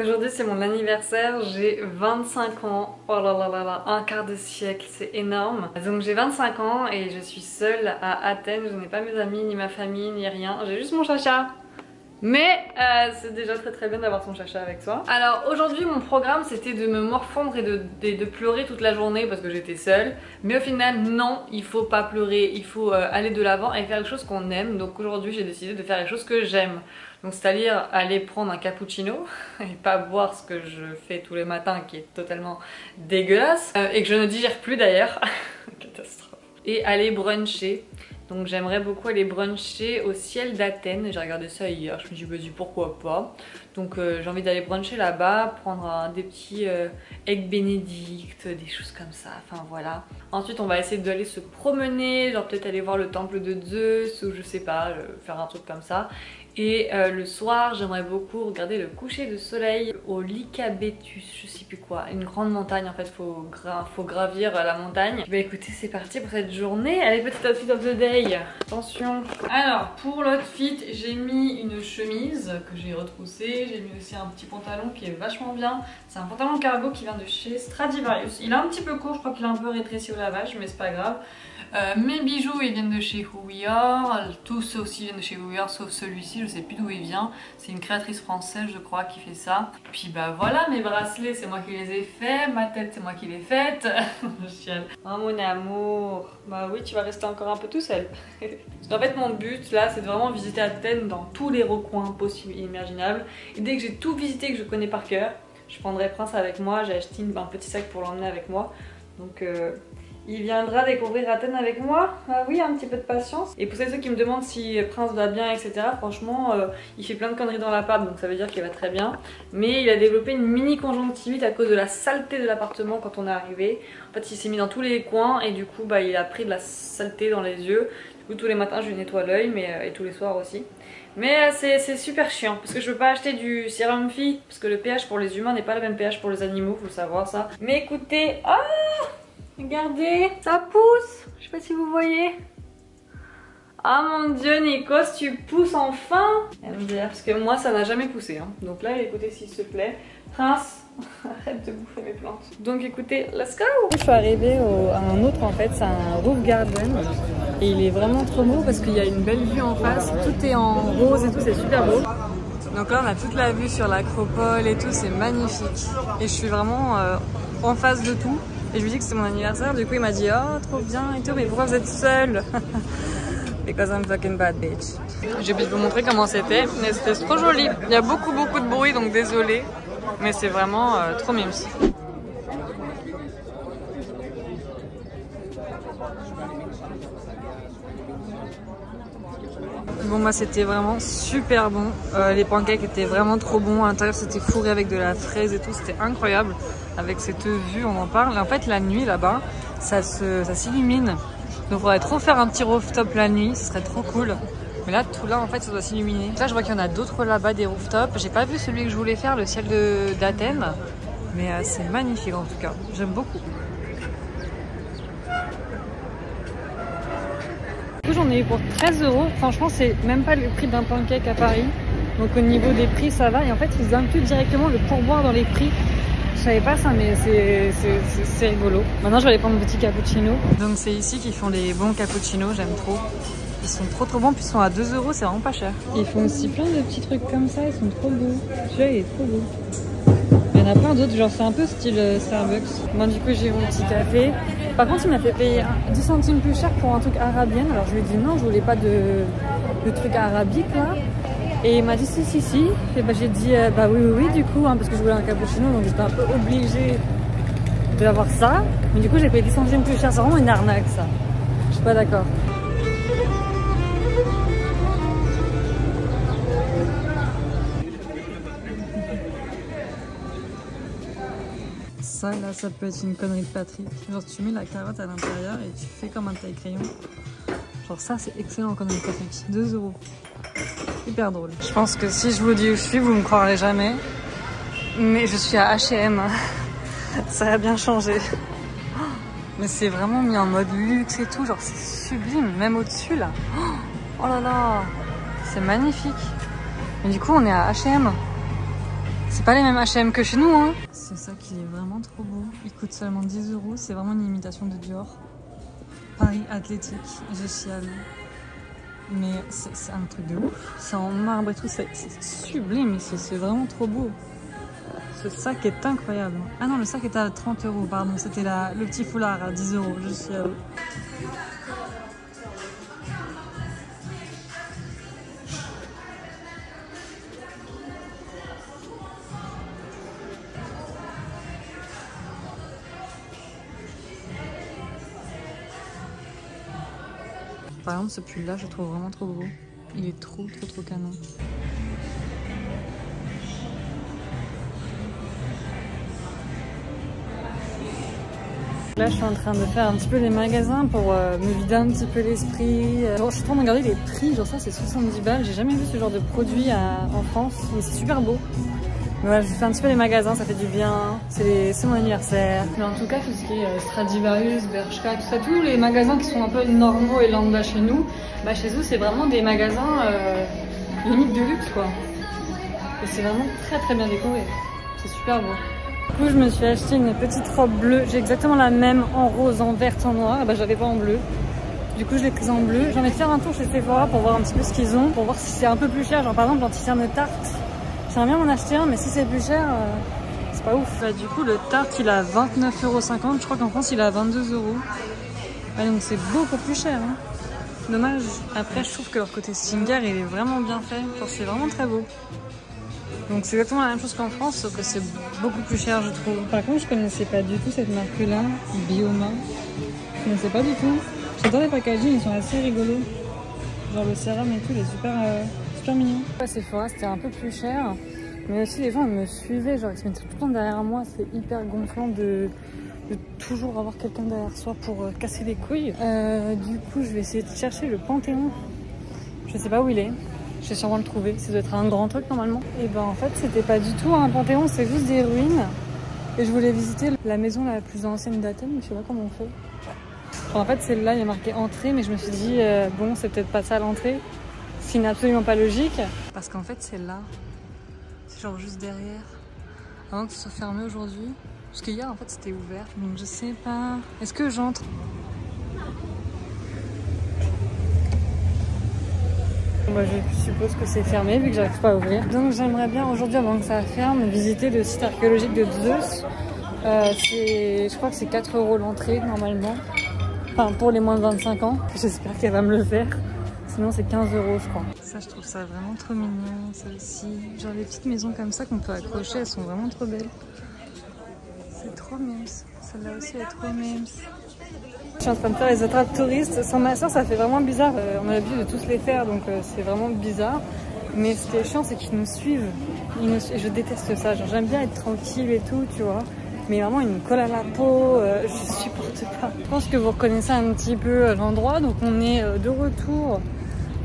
Aujourd'hui c'est mon anniversaire, j'ai 25 ans, oh là là là là, un quart de siècle, c'est énorme. Donc j'ai 25 ans et je suis seule à Athènes, je n'ai pas mes amis, ni ma famille, ni rien, j'ai juste mon chacha. Mais euh, c'est déjà très très bien d'avoir son chacha avec toi. Alors aujourd'hui mon programme c'était de me morfondre et de, de, pleurer toute la journée parce que j'étais seule. Mais au final non, il faut pas pleurer, il faut euh, aller de l'avant et faire quelque chose qu'on aime. Donc aujourd'hui j'ai décidé de faire quelque chose que j'aime. Donc c'est-à-dire aller prendre un cappuccino et pas boire ce que je fais tous les matins qui est totalement dégueulasse euh, et que je ne digère plus d'ailleurs. Catastrophe. Et aller bruncher. Donc j'aimerais beaucoup aller bruncher au ciel d'Athènes. J'ai regardé ça hier, je me suis dit pourquoi pas. Donc euh, j'ai envie d'aller bruncher là-bas, prendre des petits euh, eggs des choses comme ça, enfin voilà. Ensuite on va essayer d'aller se promener, genre peut-être aller voir le temple de Zeus ou je sais pas, faire un truc comme ça. Et euh, le soir, j'aimerais beaucoup regarder le coucher de soleil au Lycabétus, je sais plus quoi, une grande montagne en fait, faut, faut gravir la montagne. Bah écoutez, c'est parti pour cette journée. Allez, petit outfit of the day, attention. Alors, pour l'outfit, j'ai mis une chemise que j'ai retroussée, j'ai mis aussi un petit pantalon qui est vachement bien. C'est un pantalon cargo qui vient de chez Stradivarius. Il est un petit peu court, je crois qu'il est un peu rétréci au lavage, mais c'est pas grave. Euh, mes bijoux ils viennent de chez Who We Are, tous aussi viennent de chez Who We Are sauf celui-ci, je sais plus d'où il vient. C'est une créatrice française je crois qui fait ça. Puis bah voilà mes bracelets c'est moi qui les ai faits, ma tête c'est moi qui l'ai faite. oh mon amour, bah oui tu vas rester encore un peu tout seul. en fait mon but là c'est de vraiment visiter Athènes dans tous les recoins possibles et imaginables. Et dès que j'ai tout visité que je connais par cœur, je prendrai Prince avec moi, j'ai acheté un petit sac pour l'emmener avec moi. Donc euh, il viendra découvrir Athènes avec moi. Ah oui, un petit peu de patience. Et pour ceux qui me demandent si Prince va bien, etc. Franchement, euh, il fait plein de conneries dans l'appart, donc ça veut dire qu'il va très bien. Mais il a développé une mini conjonctivite à cause de la saleté de l'appartement quand on est arrivé. En fait, il s'est mis dans tous les coins et du coup, bah, il a pris de la saleté dans les yeux. Du coup, tous les matins, je lui nettoie l'œil, mais euh, et tous les soirs aussi. Mais euh, c'est super chiant parce que je veux pas acheter du sérum fille parce que le pH pour les humains n'est pas le même pH pour les animaux, faut savoir ça. Mais écoutez, ah Regardez, ça pousse. Je sais pas si vous voyez. Ah mon dieu, Nikos, tu pousses enfin Parce que moi, ça n'a jamais poussé. Hein. Donc là, écoutez s'il se plaît. Prince, arrête de bouffer mes plantes. Donc écoutez, let's go Je suis arrivée à un autre en fait, c'est un roof garden. Et il est vraiment trop beau parce qu'il y a une belle vue en face. Tout est en rose et tout, c'est super beau. Donc là, on a toute la vue sur l'acropole et tout, c'est magnifique. Et je suis vraiment euh, en face de tout. Et je lui dis que c'est mon anniversaire, du coup il m'a dit oh trop bien et tout, mais pourquoi vous êtes seule? Because I'm fucking bad bitch. J'ai oublié de vous montrer comment c'était, mais c'était trop joli. Il y a beaucoup beaucoup de bruit donc désolé, mais c'est vraiment euh, trop mimes. Bon bah c'était vraiment super bon. Euh, les pancakes étaient vraiment trop bons. À l'intérieur c'était fourré avec de la fraise et tout. C'était incroyable. Avec cette vue, on en parle. en fait la nuit là-bas, ça s'illumine. Donc il faudrait trop faire un petit rooftop la nuit. Ce serait trop cool. Mais là, tout là, en fait, ça doit s'illuminer. Là, je vois qu'il y en a d'autres là-bas, des rooftops. J'ai pas vu celui que je voulais faire, le ciel d'Athènes. Mais euh, c'est magnifique en tout cas. J'aime beaucoup. j'en ai eu pour 13 euros. Franchement, c'est même pas le prix d'un pancake à Paris. Donc au niveau des prix, ça va. Et en fait, ils incluent directement le pourboire dans les prix. Je savais pas ça, mais c'est rigolo. Maintenant, je vais aller prendre un petit cappuccino. Donc c'est ici qu'ils font les bons cappuccinos, j'aime trop. Ils sont trop trop bons, puis ils sont à 2 euros, c'est vraiment pas cher. Ils font aussi plein de petits trucs comme ça, ils sont trop beaux. Celui-là, il est trop beau. Il y en a plein d'autres, genre c'est un peu style euh, Starbucks. Moi, du coup, j'ai mon petit café. Par contre, il m'a fait payer 10 centimes plus cher pour un truc arabien. Alors je lui ai dit non, je voulais pas de, truc arabique là. Et il m'a dit si, si, si. Et bah j'ai dit euh, bah oui, oui, oui, du coup, hein, parce que je voulais un cappuccino, donc j'étais un peu obligée d'avoir ça. Mais du coup, j'ai payé 10 centimes plus cher. C'est vraiment une arnaque ça. Je suis pas d'accord. ça, là, ça peut être une connerie de Patrick. Genre, tu mets la carotte à l'intérieur et tu fais comme un taille crayon. Genre, ça, c'est excellent de Patrick. 2 euros. Hyper drôle. Je pense que si je vous dis où je suis, vous me croirez jamais. Mais je suis à H&M. ça a bien changé. Mais c'est vraiment mis en mode luxe et tout. Genre, c'est sublime. Même au-dessus, là. Oh là là. C'est magnifique. Et du coup, on est à H&M. C'est pas les mêmes H&M que chez nous, hein. C'est ça qui est vraiment trop beau. Il coûte seulement 10 euros. C'est vraiment une imitation de Dior. Paris Athlétique. Je chiale. Mais c'est un truc de ouf. C'est en marbre et tout. C'est sublime. C'est vraiment trop beau. Ce sac est incroyable. Ah non, le sac est à 30 euros, pardon. C'était le petit foulard à 10 euros. Je chiale. Par exemple, ce pull là, je trouve vraiment trop beau. Il est trop, trop, trop canon. Là, je suis en train de faire un petit peu les magasins pour euh, me vider un petit peu l'esprit. Euh, je suis en train de regarder les prix, genre ça c'est 70 balles. J'ai jamais vu ce genre de produit en France, mais c'est super beau. Je fais un petit peu les magasins, ça fait du bien. C'est mon anniversaire. Mais en tout cas, tout ce qui est euh, Stradivarius, Bershka, tout ça, tous les magasins qui sont un peu normaux et lambda chez nous, bah chez vous, c'est vraiment des magasins euh, limite de luxe, quoi. Et c'est vraiment très très bien décoré. C'est super beau. Du coup, je me suis acheté une petite robe bleue. J'ai exactement la même en rose, en verte, en noir. Bah, j'avais pas en bleu. Du coup, je l'ai prise en bleu. J'ai envie de faire un tour chez Sephora pour voir un petit peu ce qu'ils ont, pour voir si c'est un peu plus cher. Genre, par exemple, l'anti-cerne tarte J'aimerais bien m'en acheter un, mais si c'est plus cher, euh, c'est pas ouf. Bah, du coup, le tarte, il a 29,50€. Je crois qu'en France, il a 22 euros. donc c'est beaucoup plus cher. Hein. Dommage. Après, je trouve que leur côté Stinger, il est vraiment bien fait. c'est vraiment très beau. Donc c'est exactement la même chose qu'en France, sauf que c'est beaucoup plus cher, je trouve. Par contre, je connaissais pas du tout cette marque-là, Bioma. Je connaissais pas du tout. J'adore les packaging, ils sont assez rigolos. Genre le sérum et tout, il est super... Euh, super mignon. Sephora c'était un peu plus cher, mais aussi les gens me suivaient, genre ils se mettaient tout le temps derrière moi, c'est hyper gonflant de, toujours avoir quelqu'un derrière soi pour euh, casser les couilles. Euh, du coup je vais essayer de chercher le Panthéon, je sais pas où il est. Je vais sûrement le trouver, ça doit être un grand truc normalement. Et ben en fait c'était pas du tout un panthéon, c'est juste des ruines. Et je voulais visiter la maison la plus ancienne d'Athènes, je sais pas comment on fait. en fait celle-là il y a marqué entrée, mais je me suis dit euh, bon c'est peut-être pas ça l'entrée. Ce qui n'est absolument pas logique. Parce qu'en fait, c'est là. C'est genre juste derrière. Avant que ce soit fermé aujourd'hui. Parce qu'hier, en fait, c'était ouvert. Donc, je sais pas. Est-ce que j'entre? Moi, je suppose que c'est fermé vu que j'arrive pas à ouvrir. Donc j'aimerais bien aujourd'hui, avant que ça ferme, visiter le site archéologique de Zeus. Euh, je crois que c'est 4 euros l'entrée normalement. Enfin pour les moins de 25 ans. J'espère qu'elle va me le faire. Sinon c'est 15 euros je crois. Ça je trouve ça vraiment trop mignon, ça aussi. Genre les petites maisons comme ça qu'on peut accrocher, elles sont vraiment trop belles. C'est trop mimes. Celle-là aussi est trop mimes. Je suis en train de faire les attrapes touristes. Sans ma soeur ça fait vraiment bizarre. Euh, on a l'habitude de tous les faire donc euh, c'est vraiment bizarre. Mais ce qui est chiant c'est qu'ils nous suivent. Je déteste ça. Genre j'aime bien être tranquille et tout, tu vois mais vraiment une colle à la peau, euh, je supporte pas. Je pense que vous reconnaissez un petit peu l'endroit, donc on est de retour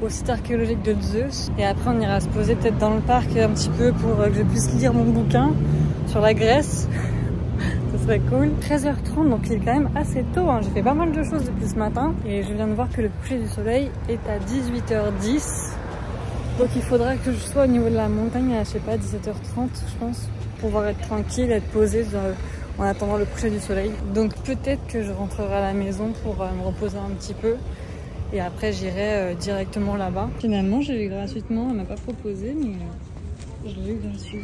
au site archéologique de Zeus. Et après, on ira se poser peut-être dans le parc un petit peu pour que je puisse lire mon bouquin sur la Grèce. Ce serait cool. 13h30, donc il est quand même assez tôt. Hein. J'ai fait pas mal de choses depuis ce matin. Et je viens de voir que le coucher du soleil est à 18h10. Donc il faudra que je sois au niveau de la montagne à, je sais pas, 17h30, je pense. Pour pouvoir être tranquille, être posée en attendant le coucher du soleil. Donc peut-être que je rentrerai à la maison pour euh, me reposer un petit peu et après, j'irai euh, directement là-bas. Finalement, j'ai eu gratuitement. Elle m'a pas proposé, mais euh, je l'ai eu gratuit.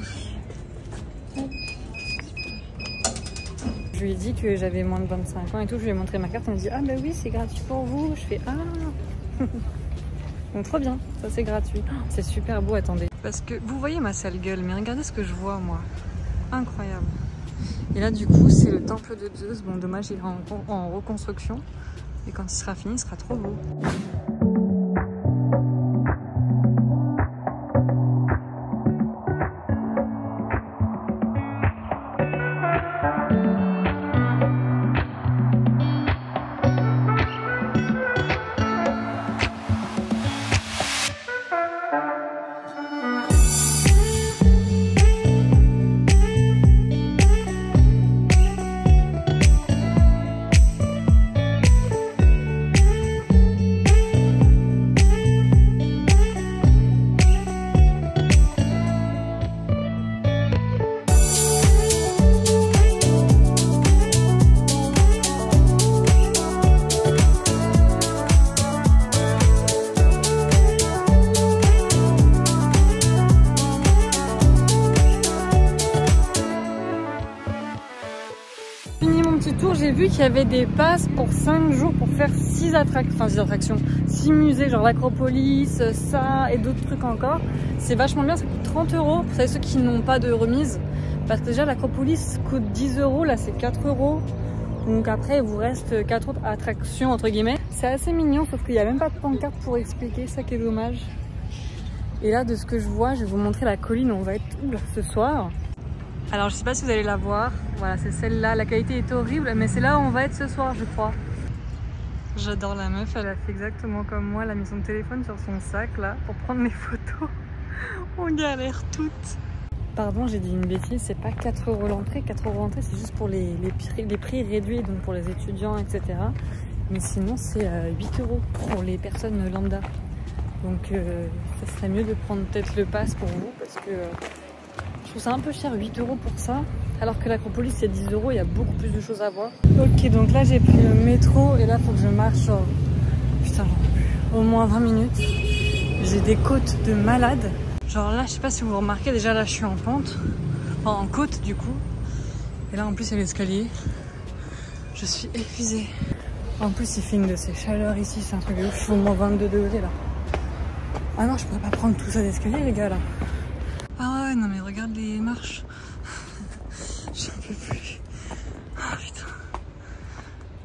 Je lui ai dit que j'avais moins de 25 ans et tout. Je lui ai montré ma carte. Elle m'a dit Ah, bah oui, c'est gratuit pour vous. Je fais Ah Donc, trop bien. Ça, c'est gratuit. C'est super beau. Attendez. Parce que vous voyez ma sale gueule, mais regardez ce que je vois, moi. Incroyable. Et là, du coup, c'est le temple de Zeus. Bon, dommage, il est en reconstruction. Et quand il sera fini, il sera trop beau. Vu qu'il y avait des passes pour 5 jours pour faire 6 attractions, enfin 6 attractions, 6 musées, genre l'Acropolis, ça et d'autres trucs encore. C'est vachement bien, ça coûte 30 euros. Vous savez, ceux qui n'ont pas de remise, parce que déjà l'Acropolis coûte 10 euros, là c'est 4 euros. Donc après, il vous reste 4 autres attractions, entre guillemets. C'est assez mignon, sauf qu'il n'y a même pas de pancarte pour expliquer, ça qui est dommage. Et là, de ce que je vois, je vais vous montrer la colline où on va être où, là, ce soir? Alors, je sais pas si vous allez la voir. Voilà, c'est celle-là. La qualité est horrible, mais c'est là où on va être ce soir, je crois. J'adore la meuf, elle a fait exactement comme moi. Elle a mis son téléphone sur son sac, là, pour prendre les photos. on galère toutes. Pardon, j'ai dit une bêtise, c'est pas 4 euros l'entrée. 4 euros l'entrée, c'est juste pour les, les, prix, les prix réduits, donc pour les étudiants, etc. Mais sinon, c'est 8 euh, euros pour les personnes lambda. Donc, euh, ça serait mieux de prendre peut-être le pass pour vous parce que euh, trouve ça un peu cher, 8 euros pour ça. Alors que l'Acropolis, c'est 10 euros, il y a beaucoup plus de choses à voir. Ok, donc là, j'ai pris le métro et là, faut que je marche. Putain, au moins 20 minutes. J'ai des côtes de malade. Genre là, je sais pas si vous remarquez, déjà là, je suis en pente. Enfin, en côte, du coup. Et là, en plus, il y a l'escalier. Je suis épuisée. En plus, il fait une de ces chaleurs ici, c'est un truc de ouf. au moins 22 degrés là. Ah non, je pourrais pas prendre tout ça d'escalier, les gars, là. Ah ouais, non, mais regarde les marches. J'en peux plus. Ah putain.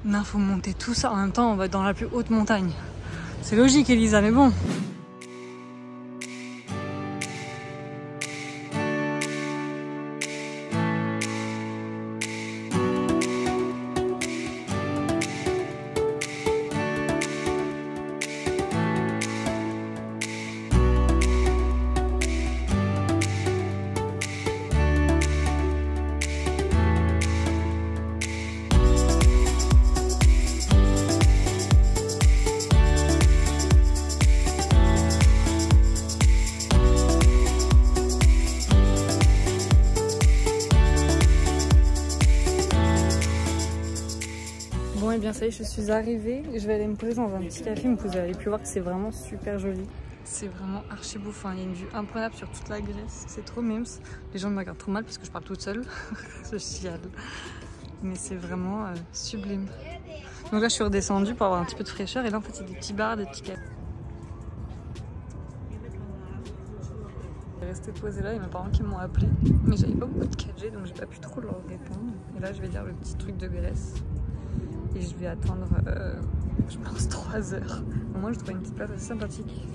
Non, faut monter tout ça. En même temps, on va dans la plus haute montagne. C'est logique, Elisa, mais bon. Ça y est, je suis arrivée. Je vais aller me poser dans un petit café, mais vous avez pu voir que c'est vraiment super joli. C'est vraiment archi beau. Enfin, il y a une vue imprenable sur toute la Grèce. C'est trop mimes. Les gens me regardent trop mal parce que je parle toute seule. je chiale. Mais c'est vraiment euh, sublime. Donc là, je suis redescendue pour avoir un petit peu de fraîcheur. Et là, en fait, a des petits bars, des petits cafés. resté posé là, il y a mes parents qui m'ont appelé, mais j'avais pas beaucoup de 4G donc j'ai pas pu trop leur répondre. Et là je vais dire le petit truc de Grèce et je vais attendre, euh, je pense, 3 heures. Au moins, je trouve une petite place assez sympathique.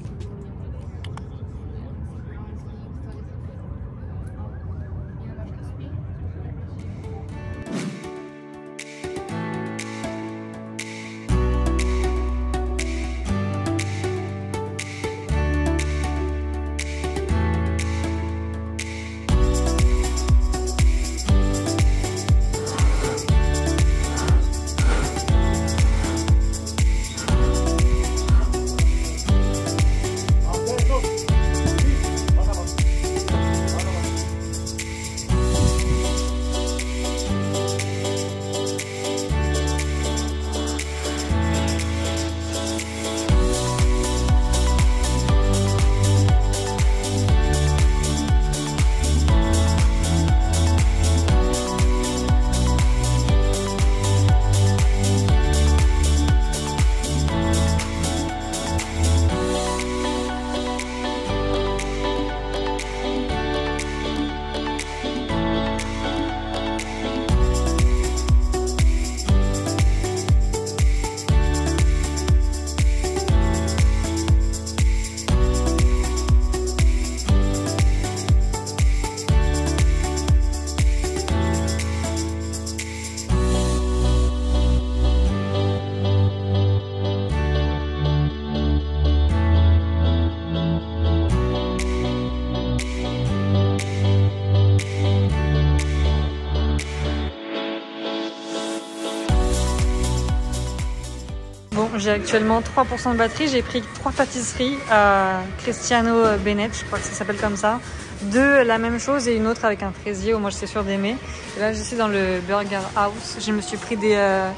J'ai actuellement 3% de batterie. J'ai pris trois pâtisseries à Cristiano Bennett, je crois que ça s'appelle comme ça. Deux la même chose et une autre avec un fraisier où moi je suis sûre d'aimer. Et là je suis dans le Burger House. Je me suis pris des, euh,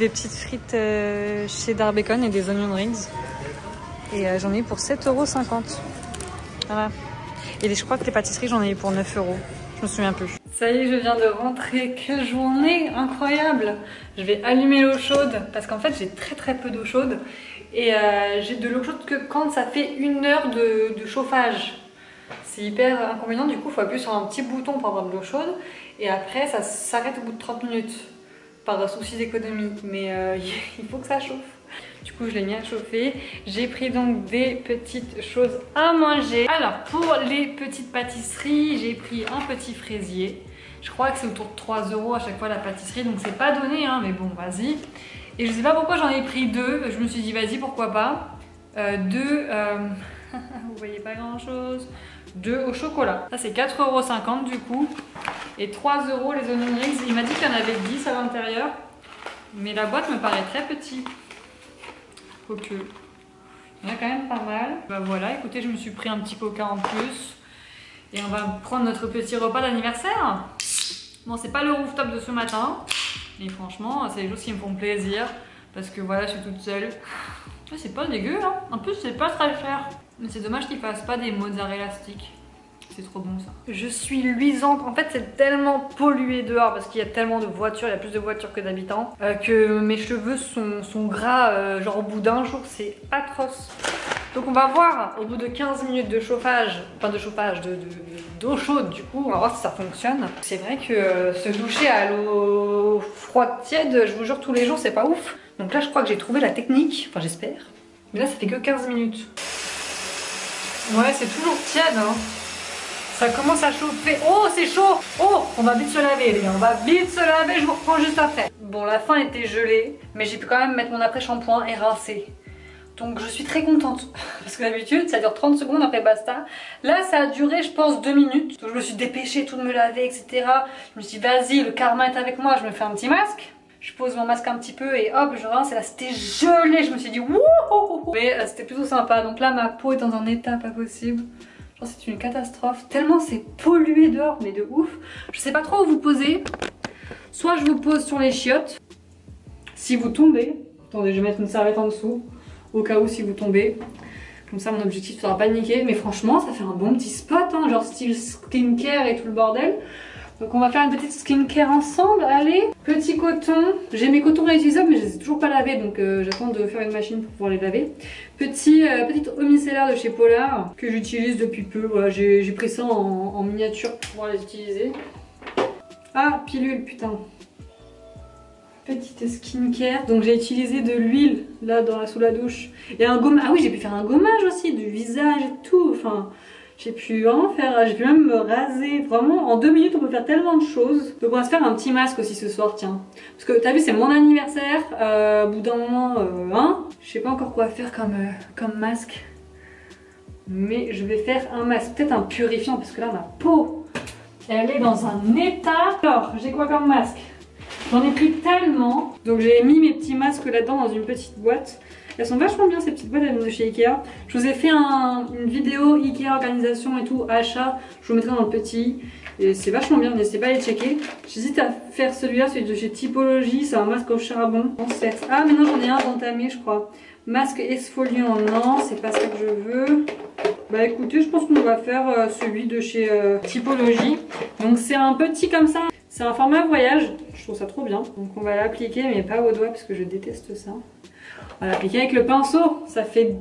des petites frites euh, chez Darbacon et des onion rings. Et euh, j'en ai eu pour 7,50€. Voilà. Et je crois que les pâtisseries j'en ai eu pour 9 euros. Me souviens plus. Ça y est, je viens de rentrer. Quelle journée incroyable Je vais allumer l'eau chaude parce qu'en fait j'ai très très peu d'eau chaude et euh, j'ai de l'eau chaude que quand ça fait une heure de, chauffage. C'est hyper inconvénient, du coup il faut appuyer sur un petit bouton pour avoir de l'eau chaude et après ça s'arrête au bout de 30 minutes par souci d'économie mais euh, il faut que ça chauffe. Du coup, je l'ai mis à chauffer. J'ai pris donc des petites choses à manger. Alors, pour les petites pâtisseries, j'ai pris un petit fraisier. Je crois que c'est autour de 3 euros à chaque fois la pâtisserie, donc c'est pas donné, hein, mais bon, vas-y. Et je sais pas pourquoi j'en ai pris deux. Je me suis dit, vas-y, pourquoi pas. Euh, deux, euh, vous voyez pas grand chose. Deux au chocolat. Ça, c'est 4,50€ du coup. Et 3 euros les onion rings. Il m'a dit qu'il y en avait 10 à l'intérieur. Mais la boîte me paraît très petite. Ok. Il y en a quand même pas mal. Bah voilà, écoutez, je me suis pris un petit coca en plus. Et on va prendre notre petit repas d'anniversaire. Bon, c'est pas le rooftop de ce matin. Mais franchement, c'est les choses qui me font plaisir. Parce que voilà, je suis toute seule. Ah, c'est pas dégueu, hein. En plus, c'est pas très cher. Mais c'est dommage qu'ils fassent pas des mozzarella sticks. C'est trop bon ça. Je suis luisante. En fait, c'est tellement pollué dehors parce qu'il y a tellement de voitures, il y a plus de voitures que d'habitants, euh, que mes cheveux sont, gras euh, genre au bout d'un jour. C'est atroce. Donc on va voir au bout de 15 minutes de chauffage, enfin de chauffage, d'eau chaude du coup, on va voir si ça fonctionne. C'est vrai que euh, se doucher à l'eau froide tiède, je vous jure tous les jours c'est pas ouf. Donc là je crois que j'ai trouvé la technique, enfin j'espère. Mais là ça fait que 15 minutes. Ouais c'est toujours tiède hein. Ça commence à chauffer. Oh, c'est chaud Oh, on va vite se laver, les gars. On va vite se laver, je vous reprends juste après. Bon, la fin était gelée, mais j'ai pu quand même mettre mon après-shampoing et rincer. Donc je suis très contente parce que d'habitude ça dure 30 secondes après basta. Là ça a duré je pense 2 minutes. Je me suis dépêchée tout de me laver etc. Je me suis dit vas-y le karma est avec moi je me fais un petit masque. Je pose mon masque un petit peu et hop je rince et là c'était gelé. Je me suis dit wouhou Mais euh, c'était plutôt sympa. Donc là ma peau est dans un état pas possible c'est une catastrophe. Tellement c'est pollué dehors, mais de ouf. Je sais pas trop où vous poser. Soit je vous pose sur les chiottes. Si vous tombez. Attendez, je vais mettre une serviette en dessous. Au cas où si vous tombez. Comme ça mon objectif sera paniquer. Mais franchement ça fait un bon petit spot. Hein, genre style skincare et tout le bordel. Donc on va faire une petite skincare ensemble, allez. Petit coton, j'ai mes cotons réutilisables mais je les ai toujours pas lavés donc euh, j'attends de faire une machine pour pouvoir les laver. Euh, petite eau micellaire de chez Polar que j'utilise depuis peu, voilà j'ai pris ça en, miniature pour pouvoir les utiliser. Ah, pilule, putain. Petite skincare, donc j'ai utilisé de l'huile là dans la, sous la douche. Et un gommage, ah oui j'ai pu faire un gommage aussi, du visage et tout, enfin... J'ai pu vraiment faire, j'ai pu même me raser. Vraiment, en deux minutes, on peut faire tellement de choses. Donc on va se faire un petit masque aussi ce soir, tiens. Parce que t'as vu, c'est mon anniversaire. Euh, au bout d'un moment, euh, hein, je sais pas encore quoi faire comme, euh, comme masque. Mais je vais faire un masque, peut-être un purifiant, parce que là, ma peau, elle est dans un état. Alors, j'ai quoi comme masque? J'en ai pris tellement. Donc j'ai mis mes petits masques là-dedans dans une petite boîte. Elles sont vachement bien ces petites boîtes, elles de chez Ikea. Je vous ai fait une vidéo Ikea organisation et tout, achat. Je vous mettrai dans le petit. Et c'est vachement bien, n'hésitez pas à les checker. J'hésite à faire celui-là, celui de chez Typologie. C'est un masque au charbon. Ah, mais non, j'en ai un d'entamé, je crois. Masque exfoliant, non, c'est pas ça que je veux. Bah écoutez, je pense qu'on va faire euh, celui de chez euh, Typologie. Donc c'est un petit comme ça. C'est un format voyage. Je trouve ça trop bien. Donc on va l'appliquer, mais pas au doigt parce que je déteste ça. L'appliquer avec le pinceau. Ça fait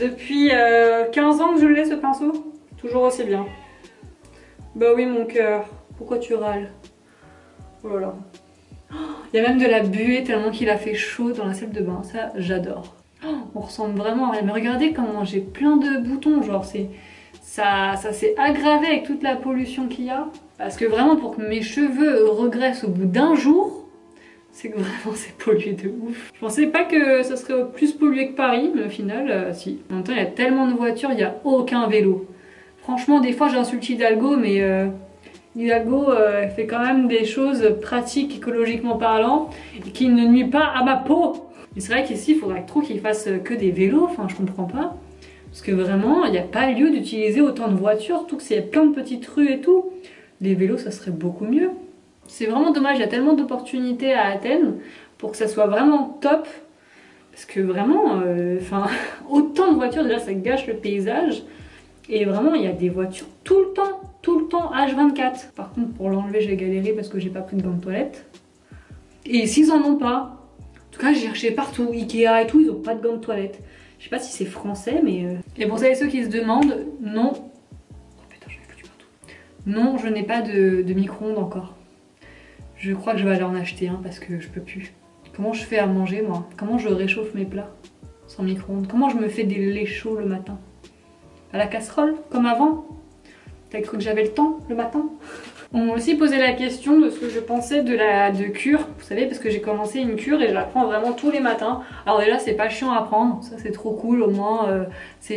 depuis 15 euh, ans que je l'ai ce pinceau. Toujours aussi bien. Bah oui mon cœur. Pourquoi tu râles? Oh là là. Il y a même de la buée tellement qu'il a fait chaud dans la salle de bain. Ça, j'adore. On ressemble vraiment à rien. Mais regardez comment j'ai plein de boutons. Genre, c'est ça, ça s'est aggravé avec toute la pollution qu'il y a. Parce que vraiment, pour que mes cheveux regressent au bout d'un jour, c'est que vraiment c'est pollué de ouf. Je pensais pas que ça serait plus pollué que Paris, mais au final, euh, si. En même temps, il y a tellement de voitures, il n'y a aucun vélo. Franchement, des fois j'insulte Hidalgo, mais euh, Hidalgo euh, fait quand même des choses pratiques écologiquement parlant, qui ne nuit pas à ma peau. Et c'est vrai qu'ici, il faudrait trop qu'ils fassent que des vélos, enfin je comprends pas. Parce que vraiment, il n'y a pas lieu d'utiliser autant de voitures, tout que c'est plein de petites rues et tout. Les vélos, ça serait beaucoup mieux. C'est vraiment dommage, il y a tellement d'opportunités à Athènes pour que ça soit vraiment top. Parce que vraiment, euh, enfin, autant de voitures, déjà ça gâche le paysage. Et vraiment, il y a des voitures tout le temps, tout le temps, H24. Par contre, pour l'enlever, j'ai galéré parce que j'ai pas pris de gants de toilette. Et s'ils en ont pas, en tout cas, j'ai cherché partout, Ikea et tout, ils ont pas de gants de toilette. Je sais pas si c'est français, mais. Euh... Et pour celles et ceux qui se demandent, non. Oh putain, j'en ai foutu partout. Non, je n'ai pas de, de micro-ondes encore. Je crois que je vais aller en acheter un parce que je peux plus. Comment je fais à manger, moi? Comment je réchauffe mes plats sans micro-ondes? Comment je me fais des laits chauds le matin? À la casserole, comme avant? T'as cru que j'avais le temps le matin? On m'a aussi posé la question de ce que je pensais de la cure, vous savez, parce que j'ai commencé une cure et je la prends vraiment tous les matins. Alors déjà, c'est pas chiant à prendre, ça c'est trop cool, au moins euh,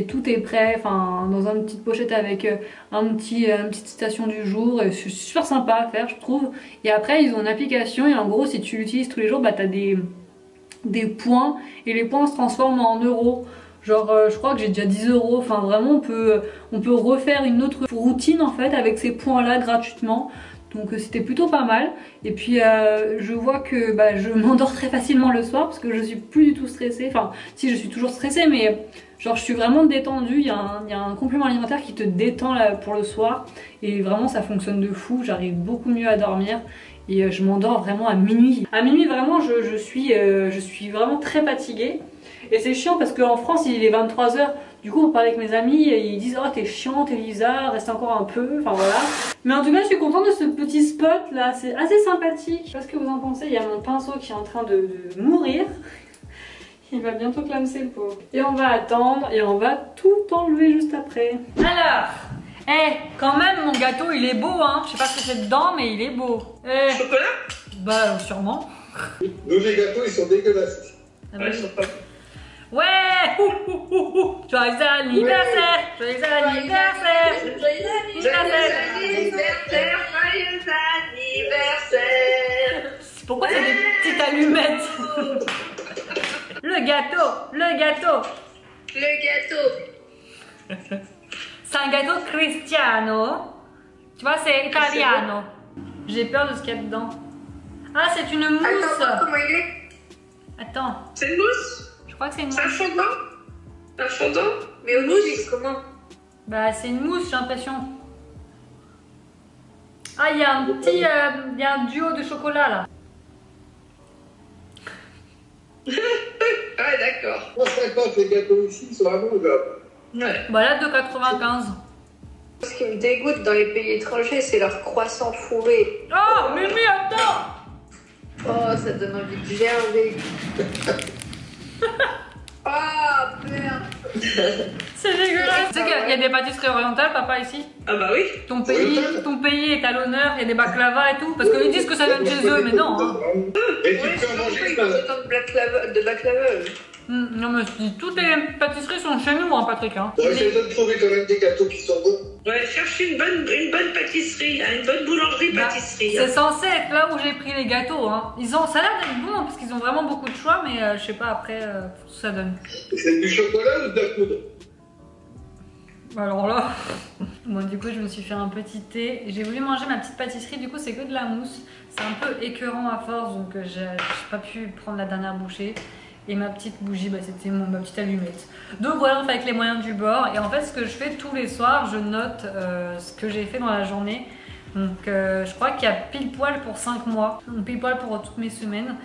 tout est prêt, enfin dans une petite pochette avec euh, euh, une petite station du jour, c'est super sympa à faire, je trouve. Et après, ils ont une application et en gros, si tu l'utilises tous les jours, bah t'as des points et les points se transforment en euros. Genre euh, je crois que j'ai déjà 10 euros, enfin vraiment on peut, on peut refaire une autre routine en fait avec ces points là gratuitement. Donc euh, c'était plutôt pas mal. Et puis euh, je vois que bah, je m'endors très facilement le soir parce que je suis plus du tout stressée. Enfin si je suis toujours stressée mais genre je suis vraiment détendue. Il y, a un, y a un complément alimentaire qui te détend pour le soir. Et vraiment ça fonctionne de fou. J'arrive beaucoup mieux à dormir et je m'endors vraiment à minuit. À minuit vraiment je, suis, je suis vraiment très fatiguée. Et c'est chiant parce qu'en France il est 23h, du coup on parle avec mes amis et ils disent oh t'es chiante Elisa, reste encore un peu, enfin voilà. Mais en tout cas je suis contente de ce petit spot là, c'est assez sympathique. Je sais pas ce que vous en pensez, il y a mon pinceau qui est en train de, de mourir. Il va bientôt clamser le pauvre. Et on va attendre et on va tout enlever juste après. Alors eh, quand même, mon gâteau, il est beau, hein. Je sais pas ce que c'est dedans, mais il est beau. Eh. Chocolat? Bah, sûrement. Nous, les gâteaux, ils sont dégueulasses. Ah bah ils sont pas... Ouais ouh, ouh, ouh, ouh. Joyeux anniversaire. Joyeux anniversaire. Joyeux anniversaire, joyeux anniversaire. Pourquoi c'est des petites allumettes. Le gâteau Le gâteau. Le gâteau. C'est un gâteau cristiano. Tu vois, c'est italiano. J'ai peur de ce qu'il y a dedans. Ah, c'est une Attends, mousse. comment il est? Attends, C'est une mousse? Crois que c'est une C'est un mousse. fondant Un fondant Mais au c'est comment Bah, c'est une mousse, j'ai l'impression. Ah, il y a un petit. euh, Il y a un duo de chocolat là. Ah, d'accord. 3,50 les gâteaux ici, ils sont vraiment gars. Ouais. Voilà, 2,95. Ce qui me dégoûte dans les pays étrangers, c'est leur croissant fourré. Oh, Mimi, attends Oh, ça donne envie de gerber. Ah, merde. C'est dégueulasse. Tu sais qu'il y a des pâtisseries orientales, papa, ici Ah bah oui. ton pays, ton pays est à l'honneur, il y a des baklava et tout. Parce qu'ils disent que ça vient de chez eux, mais non. Hein. Et tu Ouais, peux en c'est manger de baklava. Hum, Non, mais je toutes les pâtisseries sont chez nous, hein, Patrick. Hein. On va essayer de trouver quand même des gâteaux qui sont bons. Ouais, cherche une bonne, une bonne pâtisserie, hein, une bonne boulangerie-pâtisserie. C'est censé être là où j'ai pris les gâteaux. Hein. Ils ont, ça a l'air d'être bon parce qu'ils ont vraiment beaucoup de choix, mais euh, je sais pas après euh, ce que ça donne. C'est du chocolat ou de la poudre? Alors là, bon du coup je me suis fait un petit thé. J'ai voulu manger ma petite pâtisserie, du coup c'est que de la mousse. C'est un peu écœurant à force, donc euh, j'ai pas pu prendre la dernière bouchée. Et ma petite bougie, bah, c'était ma petite allumette. Donc voilà, on fait avec les moyens du bord. Et en fait, ce que je fais tous les soirs, je note euh, ce que j'ai fait dans la journée. Donc euh, je crois qu'il y a pile poil pour 5 mois, donc pile poil pour toutes mes semaines.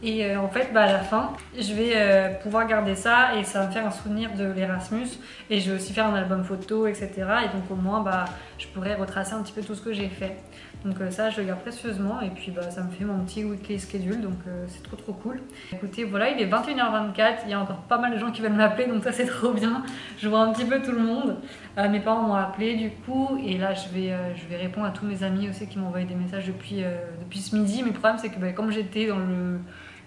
Et euh, en fait, bah, à la fin, je vais pouvoir garder ça et ça va me faire un souvenir de l'Erasmus. Et je vais aussi faire un album photo, etc. Et donc au moins, bah, je pourrais retracer un petit peu tout ce que j'ai fait. Donc euh, ça, je le garde précieusement et puis bah, ça me fait mon petit weekly schedule, donc euh, c'est trop trop cool. Écoutez, voilà, il est 21h24, il y a encore pas mal de gens qui veulent m'appeler, donc ça c'est trop bien. Je vois un petit peu tout le monde. Euh, mes parents m'ont appelé du coup, et là je vais, je vais répondre à tous mes amis aussi qui m'ont envoyé des messages depuis, depuis ce midi. Mais le problème c'est que bah, comme j'étais dans le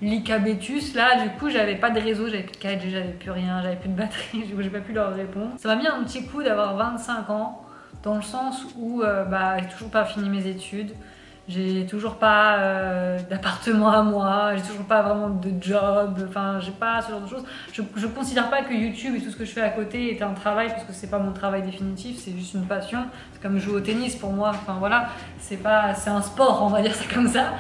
l'Icabetus là, du coup j'avais pas de réseau, j'avais plus de 4G, j'avais plus rien, j'avais plus de batterie, du coup j'ai pas pu leur répondre. Ça m'a mis un petit coup d'avoir 25 ans dans le sens où euh, bah, j'ai toujours pas fini mes études, j'ai toujours pas euh, d'appartement à moi, j'ai toujours pas vraiment de job, enfin j'ai pas ce genre de choses. Je, je considère pas que YouTube et tout ce que je fais à côté est un travail parce que c'est pas mon travail définitif, c'est juste une passion. C'est comme jouer au tennis pour moi, enfin voilà, c'est pas, c'est un sport, on va dire ça comme ça.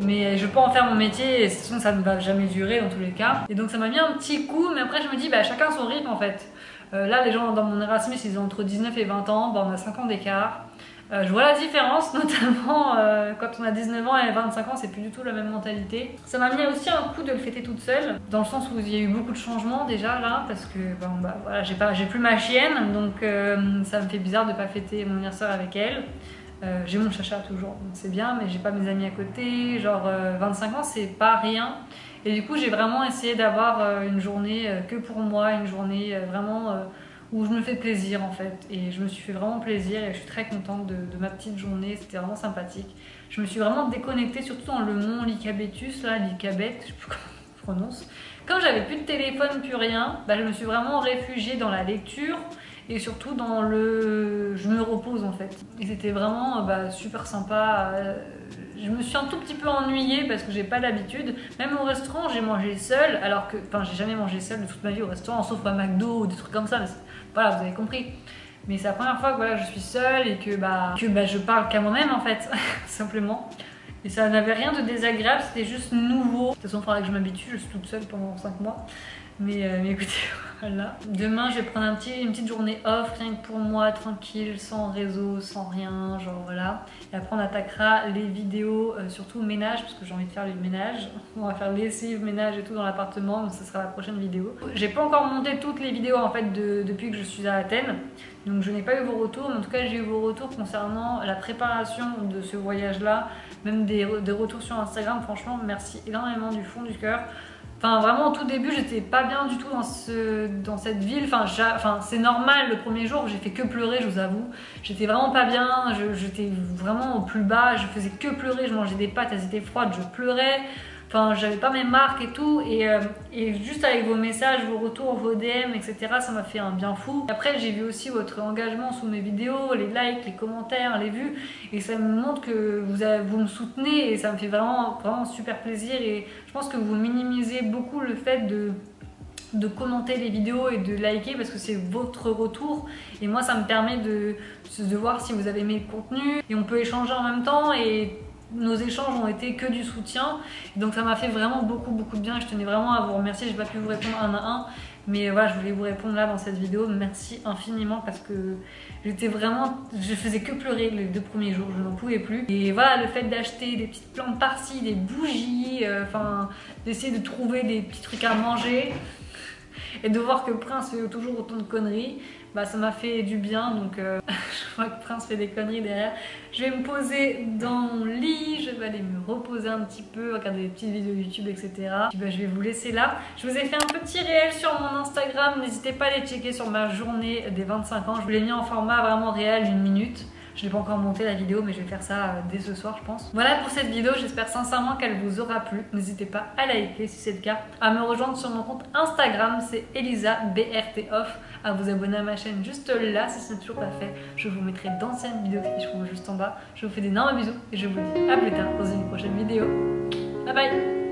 Mais je peux en faire mon métier et de toute façon ça ne va jamais durer dans tous les cas. Et donc ça m'a mis un petit coup, mais après je me dis bah chacun son rythme en fait. Euh, là, les gens dans mon Erasmus, ils ont entre 19 et 20 ans, bon, on a 5 ans d'écart. Euh, je vois la différence, notamment euh, quand on a 19 ans et 25 ans, c'est plus du tout la même mentalité. Ça m'a mis aussi un coup de le fêter toute seule, dans le sens où il y a eu beaucoup de changements déjà là, parce que bah, voilà, j'ai pas, plus ma chienne, donc ça me fait bizarre de pas fêter mon anniversaire avec elle. j'ai mon chacha toujours, c'est bien, mais j'ai pas mes amis à côté. Genre 25 ans, c'est pas rien. Et du coup, j'ai vraiment essayé d'avoir une journée que pour moi, une journée vraiment où je me fais plaisir en fait. Et je me suis fait vraiment plaisir et je suis très contente de, ma petite journée, c'était vraiment sympathique. Je me suis vraiment déconnectée, surtout dans le mont Lycabétus, là, Lycabet, je sais plus comment on prononce. Quand j'avais plus de téléphone, plus rien, bah, je me suis vraiment réfugiée dans la lecture et surtout dans le je me repose en fait. Et c'était vraiment bah, super sympa. Euh, je me suis un tout petit peu ennuyée parce que j'ai pas l'habitude. Même au restaurant, j'ai mangé seule, alors que, enfin, j'ai jamais mangé seule de toute ma vie au restaurant, sauf à McDo ou des trucs comme ça. Voilà, vous avez compris. Mais c'est la première fois que voilà, je suis seule et que bah, que bah, je parle qu'à moi-même en fait, simplement. Et ça n'avait rien de désagréable, c'était juste nouveau. De toute façon, il faudra que je m'habitue, je suis toute seule pendant 5 mois. Mais, euh, mais écoutez, voilà. Demain, je vais prendre une petite journée off, rien que pour moi, tranquille, sans réseau, sans rien, genre voilà. Et après, on attaquera les vidéos, euh, surtout ménage, parce que j'ai envie de faire le ménage. On va faire lessive, ménage et tout dans l'appartement, donc ce sera la prochaine vidéo. J'ai pas encore monté toutes les vidéos en fait depuis que je suis à Athènes. Donc je n'ai pas eu vos retours, mais en tout cas j'ai eu vos retours concernant la préparation de ce voyage-là, même des retours sur Instagram. Franchement, merci énormément du fond du cœur. Enfin, vraiment, au tout début, j'étais pas bien du tout dans, ce, dans cette ville. Enfin, c'est normal, le premier jour, j'ai fait que pleurer, je vous avoue. J'étais vraiment pas bien, j'étais vraiment au plus bas, je faisais que pleurer, je mangeais des pâtes, elles étaient froides, je pleurais. Enfin, j'avais pas mes marques et tout. Et, euh, juste avec vos messages, vos retours, vos DM, etc., ça m'a fait un bien fou. Après, j'ai vu aussi votre engagement sous mes vidéos, les likes, les commentaires, les vues. Et ça me montre que vous, vous me soutenez et ça me fait vraiment, vraiment super plaisir. Et je pense que vous minimisez beaucoup le fait de de commenter les vidéos et de liker parce que c'est votre retour et moi ça me permet de, de voir si vous avez aimé le contenu et on peut échanger en même temps et nos échanges ont été que du soutien. Donc ça m'a fait vraiment beaucoup beaucoup de bien. Je tenais vraiment à vous remercier. J'ai pas pu vous répondre un à un. Mais voilà, je voulais vous répondre là dans cette vidéo. Merci infiniment parce que j'étais vraiment. Je faisais que pleurer les deux premiers jours, je n'en pouvais plus. Et voilà, le fait d'acheter des petites plantes par-ci, des bougies, euh, enfin, d'essayer de trouver des petits trucs à manger et de voir que Prince fait toujours autant de conneries, bah ça m'a fait du bien donc euh, je vois que Prince fait des conneries derrière. Je vais me poser dans mon lit, je vais aller me reposer un petit peu, regarder des petites vidéos YouTube etc. Puis bah, je vais vous laisser là. Je vous ai fait un petit réel sur mon Instagram, n'hésitez pas à les checker sur ma journée des 25 ans. Je vous l'ai mis en format vraiment réel d'une minute. Je n'ai pas encore monté la vidéo mais je vais faire ça euh, dès ce soir je pense. Voilà pour cette vidéo, j'espère sincèrement qu'elle vous aura plu. N'hésitez pas à liker si c'est le cas, à me rejoindre sur mon compte Instagram, c'est Elisa BRT à vous abonner à ma chaîne juste là si ce n'est toujours pas fait. Je vous mettrai d'anciennes vidéos qui trouvent juste en bas. Je vous fais d'énormes bisous et je vous dis à plus tard dans une prochaine vidéo. Bye bye